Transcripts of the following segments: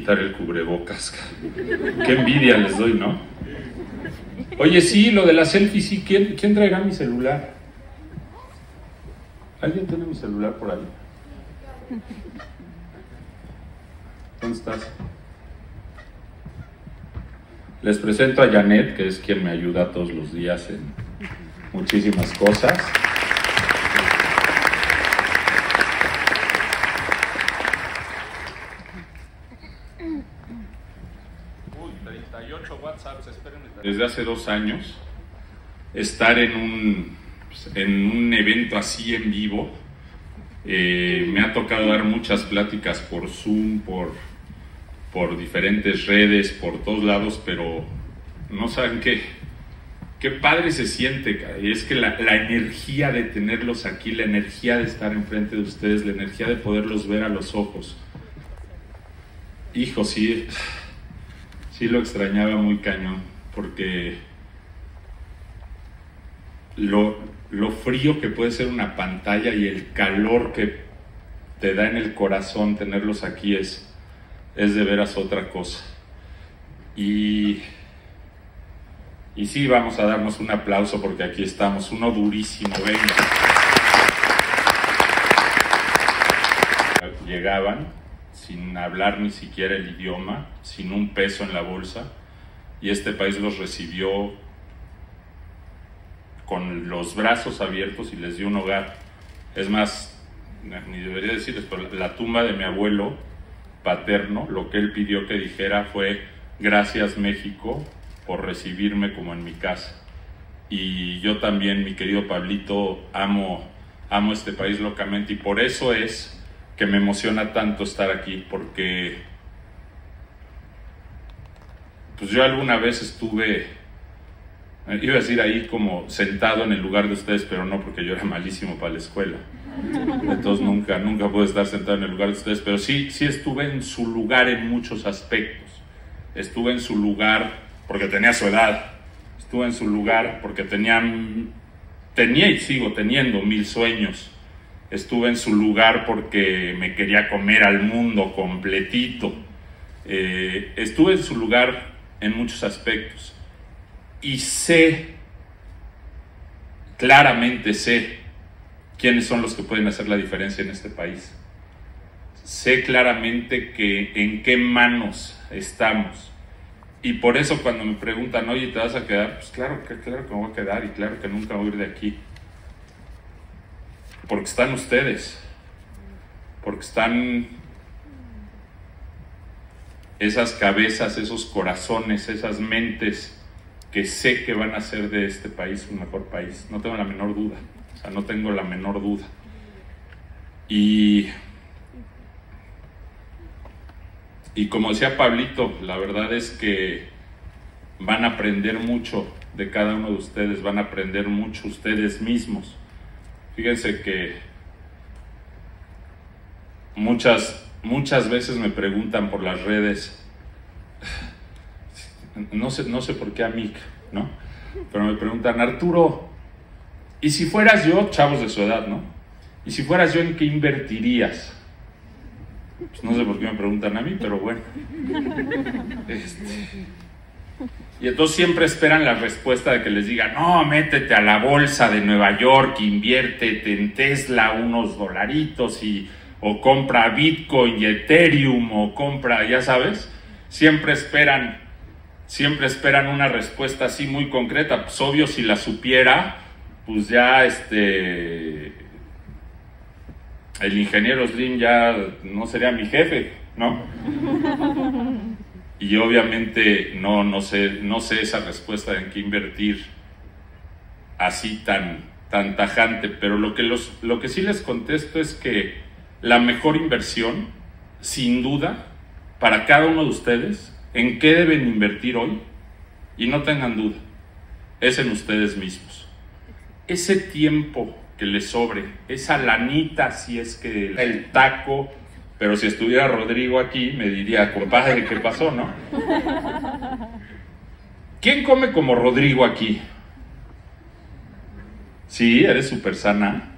quitar el cubrebocas. Qué envidia les doy, ¿no? Oye, sí, lo de la selfie, sí. ¿Quién, quién traerá mi celular? ¿Alguien tiene mi celular por ahí? ¿Dónde estás? Les presento a Janet, que es quien me ayuda todos los días en muchísimas cosas. Hace dos años, estar en un, en un evento así en vivo, eh, me ha tocado dar muchas pláticas por Zoom, por, por diferentes redes, por todos lados, pero no saben qué, qué padre se siente. Y es que la, la, energía de tenerlos aquí, la energía de estar enfrente de ustedes, la energía de poderlos ver a los ojos. Hijo, sí, sí lo extrañaba muy cañón, porque lo, lo frío que puede ser una pantalla y el calor que te da en el corazón tenerlos aquí es, es de veras otra cosa. Y, y sí, vamos a darnos un aplauso porque aquí estamos, uno durísimo, venga. Llegaban sin hablar ni siquiera el idioma, sin un peso en la bolsa, y este país los recibió con los brazos abiertos y les dio un hogar. Es más, ni debería decirles, pero la tumba de mi abuelo paterno, lo que él pidió que dijera fue, gracias México por recibirme como en mi casa. Y yo también, mi querido Pablito, amo, amo este país locamente y por eso es que me emociona tanto estar aquí, porque pues yo alguna vez estuve, iba a decir ahí como sentado en el lugar de ustedes, pero no porque yo era malísimo para la escuela. Entonces nunca, nunca pude estar sentado en el lugar de ustedes, pero sí, sí estuve en su lugar en muchos aspectos. Estuve en su lugar porque tenía su edad. Estuve en su lugar porque tenía, tenía y sigo teniendo mil sueños. Estuve en su lugar porque me quería comer al mundo completito. Eh, estuve en su lugar en muchos aspectos. Y sé, claramente sé, quiénes son los que pueden hacer la diferencia en este país. Sé claramente que en qué manos estamos. Y por eso cuando me preguntan, oye, ¿te vas a quedar? Pues claro que, claro que me voy a quedar y claro que nunca voy a ir de aquí. Porque están ustedes. Porque están esas cabezas, esos corazones, esas mentes que sé que van a hacer de este país un mejor país. No tengo la menor duda. O sea, no tengo la menor duda. Y, y como decía Pablito, la verdad es que van a aprender mucho de cada uno de ustedes, van a aprender mucho ustedes mismos. Fíjense que muchas, muchas veces me preguntan por las redes, no sé, no sé por qué a mí, ¿no? Pero me preguntan, Arturo, ¿y si fueras yo, chavos de su edad, ¿no? ¿Y si fueras yo, en qué invertirías? Pues no sé por qué me preguntan a mí, pero bueno. Este, y entonces siempre esperan la respuesta de que les diga, no, métete a la bolsa de Nueva York, inviértete en Tesla unos dolaritos y, o compra Bitcoin y Ethereum o compra, ya sabes, siempre esperan, siempre esperan una respuesta así muy concreta. Pues obvio, si la supiera, pues ya este, el ingeniero Slim ya no sería mi jefe, ¿no? Y obviamente no, no, sé, no sé esa respuesta en qué invertir así tan, tan tajante, pero lo que, los, lo que sí les contesto es que la mejor inversión, sin duda, para cada uno de ustedes, en qué deben invertir hoy, y no tengan duda, es en ustedes mismos. Ese tiempo que les sobre, esa lanita, si es que el taco, pero si estuviera Rodrigo aquí, me diría, compadre, ¿qué pasó, no? ¿Quién come como Rodrigo aquí? Sí, eres súper sana.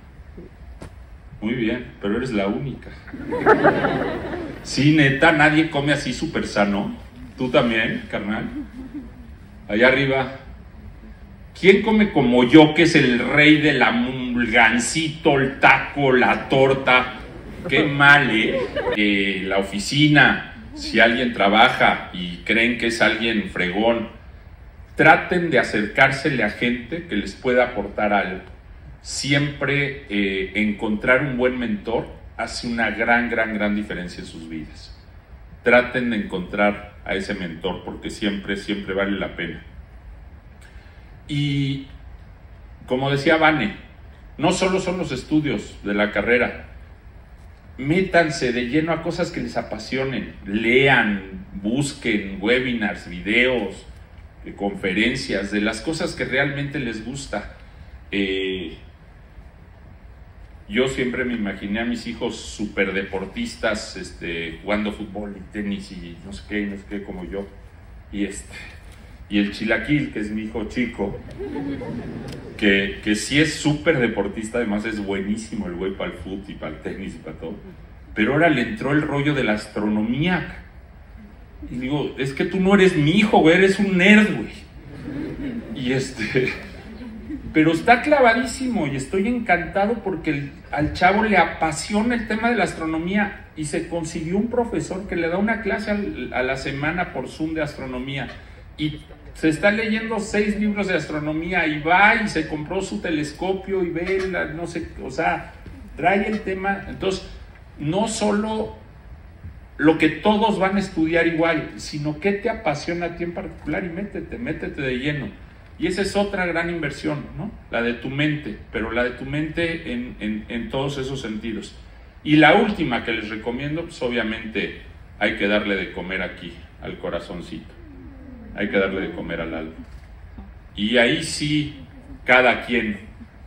Muy bien, pero eres la única. Sí, neta, nadie come así súper sano. ¿Tú también, carnal? Allá arriba. ¿Quién come como yo, que es el rey del gancito, el taco, la torta? Qué mal, ¿eh? eh la oficina, si alguien trabaja y creen que es alguien fregón, traten de acercársele a gente que les pueda aportar algo. Siempre eh, encontrar un buen mentor hace una gran, gran, gran diferencia en sus vidas. Traten de encontrar a ese mentor porque siempre, siempre vale la pena. Y como decía Vane, no solo son los estudios de la carrera, métanse de lleno a cosas que les apasionen, lean, busquen webinars, videos, eh, conferencias, de las cosas que realmente les gusta. Eh, yo siempre me imaginé a mis hijos super deportistas, este, jugando fútbol y tenis y no sé qué, no sé qué, como yo. Y este, y el chilaquil, que es mi hijo chico, que, que sí es súper deportista, además es buenísimo el güey para el fútbol y para el tenis y para todo. Pero ahora le entró el rollo de la astronomía. Y digo, es que tú no eres mi hijo, güey, eres un nerd, güey. Y este, pero está clavadísimo y estoy encantado porque al chavo le apasiona el tema de la astronomía y se consiguió un profesor que le da una clase a la semana por Zoom de astronomía. Y se está leyendo seis libros de astronomía y va y se compró su telescopio y ve, no sé, o sea, trae el tema. Entonces, no solo lo que todos van a estudiar igual, sino qué te apasiona a ti en particular y métete, métete de lleno. Y esa es otra gran inversión, ¿no? La de tu mente, pero la de tu mente en, en todos esos sentidos. Y la última que les recomiendo, pues obviamente hay que darle de comer aquí, al corazoncito hay que darle de comer al alma. Y ahí sí, cada quien,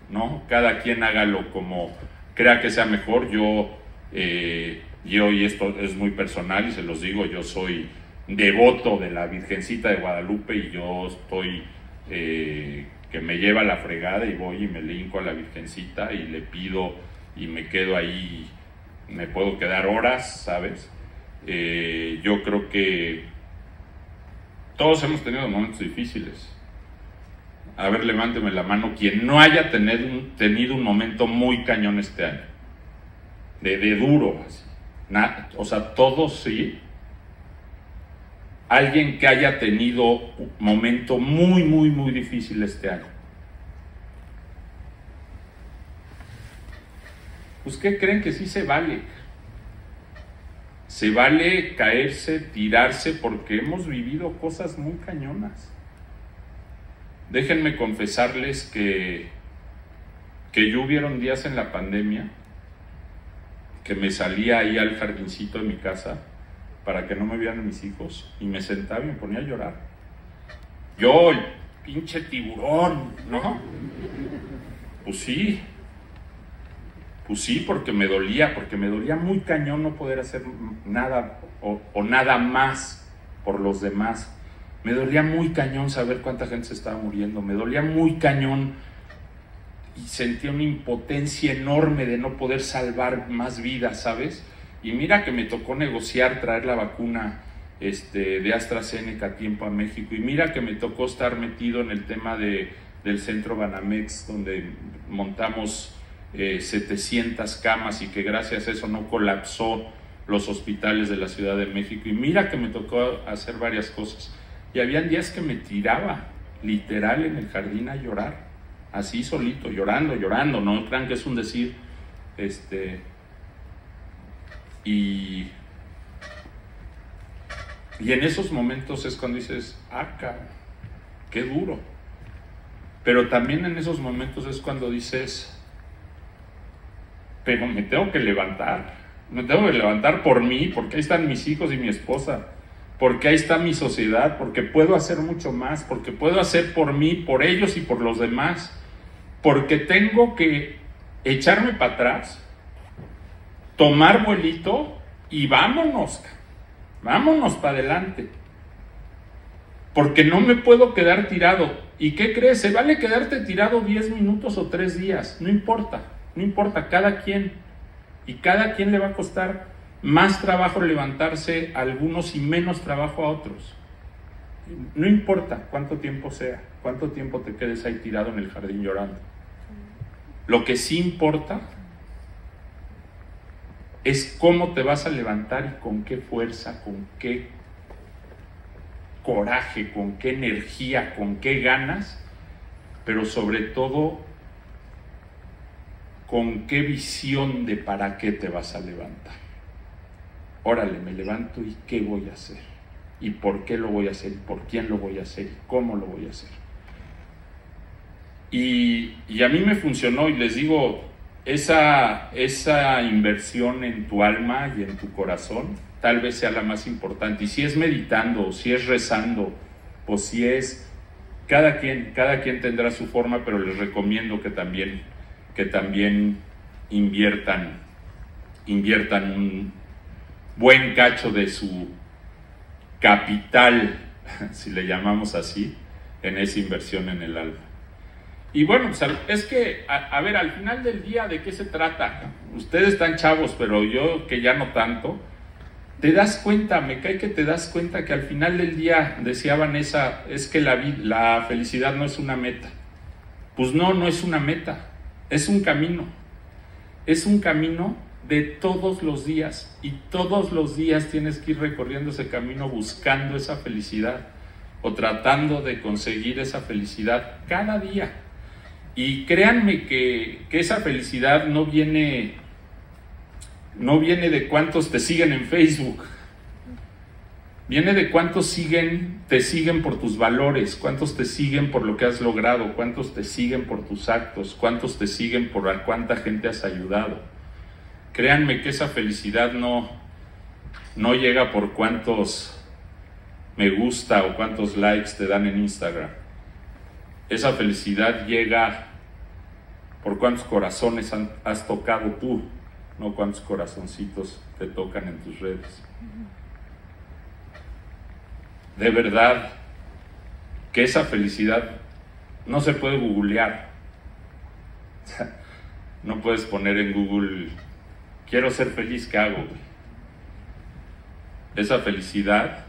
¿no? Cada quien hágalo como crea que sea mejor. Yo, eh, yo, y esto es muy personal y se los digo, yo soy devoto de la Virgencita de Guadalupe y yo estoy eh, que me lleva la fregada y voy y me linco a la Virgencita y le pido y me quedo ahí, me puedo quedar horas, ¿sabes? Eh, yo creo que todos hemos tenido momentos difíciles. A ver, levánteme la mano quien no haya tenido un, tenido un momento muy cañón este año. De, duro, así. o sea, todos sí. Alguien que haya tenido un momento muy, muy, muy difícil este año. Pues, ¿qué creen que sí se vale? Se vale caerse, tirarse, porque hemos vivido cosas muy cañonas. Déjenme confesarles que, que yo hubieron días en la pandemia que me salía ahí al jardincito de mi casa para que no me vieran mis hijos y me sentaba y me ponía a llorar. Yo, el pinche tiburón, ¿no? Pues sí, pues sí, porque me dolía, porque me dolía muy cañón no poder hacer nada o, nada más por los demás. Me dolía muy cañón saber cuánta gente se estaba muriendo, me dolía muy cañón y sentía una impotencia enorme de no poder salvar más vidas, ¿sabes? Y mira que me tocó negociar traer la vacuna este, de AstraZeneca a tiempo a México y mira que me tocó estar metido en el tema de, del centro Banamex donde montamos 700 eh, camas y que gracias a eso no colapsó los hospitales de la Ciudad de México. Y mira que me tocó hacer varias cosas. Y habían días que me tiraba literal en el jardín a llorar, así solito, llorando, llorando, no crean que es un decir, este, y, y en esos momentos es cuando dices, ah, qué duro. Pero también en esos momentos es cuando dices, pero me tengo que levantar. Me tengo que levantar por mí, porque ahí están mis hijos y mi esposa, porque ahí está mi sociedad, porque puedo hacer mucho más, porque puedo hacer por mí, por ellos y por los demás, porque tengo que echarme para atrás, tomar vuelito y vámonos, vámonos para adelante. Porque no me puedo quedar tirado. ¿Y qué crees? Se vale quedarte tirado 10 minutos o 3 días, no importa. No importa, cada quien. Y cada quien le va a costar más trabajo levantarse a algunos y menos trabajo a otros. No importa cuánto tiempo sea, cuánto tiempo te quedes ahí tirado en el jardín llorando. Lo que sí importa es cómo te vas a levantar y con qué fuerza, con qué coraje, con qué energía, con qué ganas, pero sobre todo con qué visión de para qué te vas a levantar. Órale, me levanto y qué voy a hacer, y por qué lo voy a hacer, y por quién lo voy a hacer, y cómo lo voy a hacer. Y, y a mí me funcionó y les digo, esa, esa inversión en tu alma y en tu corazón tal vez sea la más importante. Y si es meditando, o si es rezando, o si es... Cada quien, cada quien tendrá su forma, pero les recomiendo que también, que también inviertan, inviertan un buen cacho de su capital, si le llamamos así, en esa inversión en el alma. Y bueno, pues, es que, a, ver, al final del día, ¿de qué se trata? Ustedes están chavos, pero yo que ya no tanto, te das cuenta, me cae que te das cuenta que al final del día, decía Vanessa, es que la, la felicidad no es una meta. Pues no, no es una meta, es un camino. Es un camino de todos los días y todos los días tienes que ir recorriendo ese camino buscando esa felicidad o tratando de conseguir esa felicidad cada día. Y créanme que, esa felicidad no viene, no viene de cuántos te siguen en Facebook. Viene de cuántos siguen, te siguen por tus valores, cuántos te siguen por lo que has logrado, cuántos te siguen por tus actos, cuántos te siguen por cuánta gente has ayudado. Créanme que esa felicidad no, no llega por cuántos me gusta o cuántos likes te dan en Instagram. Esa felicidad llega por cuántos corazones has tocado tú, no cuántos corazoncitos te tocan en tus redes. De verdad que esa felicidad no se puede googlear. No puedes poner en Google, quiero ser feliz, ¿qué hago? Esa felicidad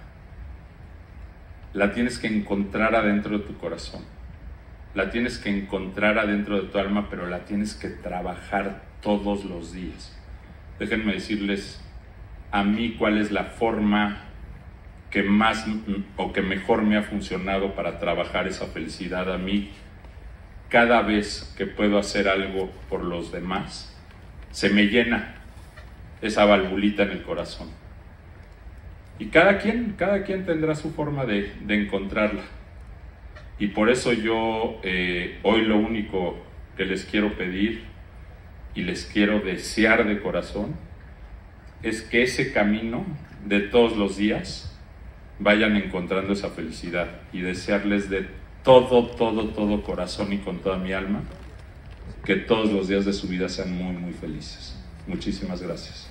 la tienes que encontrar adentro de tu corazón la tienes que encontrar adentro de tu alma, pero la tienes que trabajar todos los días. Déjenme decirles a mí cuál es la forma que más o que mejor me ha funcionado para trabajar esa felicidad a mí. Cada vez que puedo hacer algo por los demás, se me llena esa valvulita en el corazón. Y cada quien, cada quien tendrá su forma de, de encontrarla. Y por eso yo eh, hoy lo único que les quiero pedir y les quiero desear de corazón es que ese camino de todos los días vayan encontrando esa felicidad y desearles de todo, todo, todo corazón y con toda mi alma que todos los días de su vida sean muy, muy felices. Muchísimas gracias.